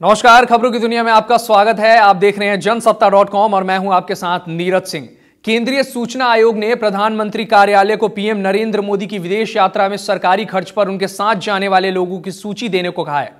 नमस्कार, खबरों की दुनिया में आपका स्वागत है। आप देख रहे हैं जनसत्ता डॉट कॉम और मैं हूँ आपके साथ नीरज सिंह। केंद्रीय सूचना आयोग ने प्रधानमंत्री कार्यालय को पीएम नरेंद्र मोदी की विदेश यात्रा में सरकारी खर्च पर उनके साथ जाने वाले लोगों की सूची देने को कहा है।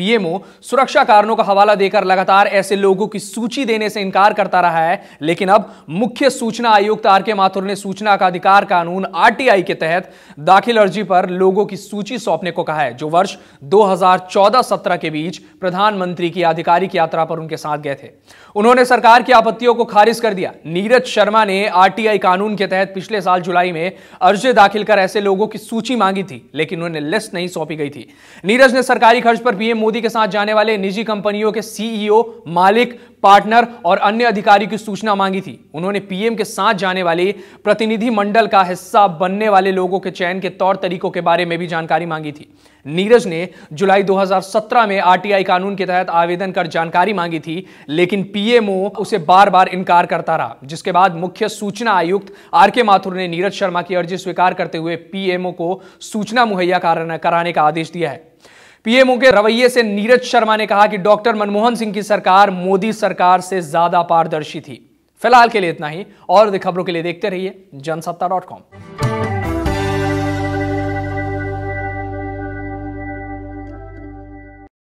पीएमओ सुरक्षा कारणों का हवाला देकर लगातार ऐसे लोगों की सूची देने से इनकार करता रहा है। लेकिन अब मुख्य सूचना आयुक्त आर के माथुर ने सूचना का अधिकार कानून आरटीआई के तहत दाखिल अर्जी पर लोगों की सूची सौंपने को कहा है, जो वर्ष 2014-17 के बीच प्रधानमंत्री की आधिकारिक यात्रा पर उनके साथ गए थे। उन्होंने सरकार की आपत्तियों को खारिज कर दिया। नीरज शर्मा ने आरटीआई कानून के तहत पिछले साल जुलाई में अर्जी दाखिल कर ऐसे लोगों की सूची मांगी थी, लेकिन उन्हें लिस्ट नहीं सौंपी गई थी। नीरज ने सरकारी खर्च पर पीएम मोदी के साथ जाने वाले निजी कंपनियों के सीईओ मालिक, पार्टनर और अन्य अधिकारी की सूचना मांगी थी। उन्होंने पीएम के साथ जाने वाले प्रतिनिधि मंडल का हिस्सा बनने वाले लोगों के चयन के तौर तरीकों के बारे में भी जानकारी मांगी थी। नीरज ने जुलाई 2017 में आरटीआई कानून के तहत आवेदन कर जानकारी मांगी थी, लेकिन पीएमओ उसे बार बार इनकार करता रहा, जिसके बाद मुख्य सूचना आयुक्त आर के माथुर ने नीरज शर्मा की अर्जी स्वीकार करते हुए पीएमओ को सूचना मुहैया कराने का आदेश दिया है। पीएमओ के रवैये से नीरज शर्मा ने कहा कि डॉक्टर मनमोहन सिंह की सरकार मोदी सरकार से ज़्यादा पारदर्शी थी। फ़िलहाल के लिए इतना ही। और खबरों के लिए देखते रहिए जनसत्ता डॉट कॉम।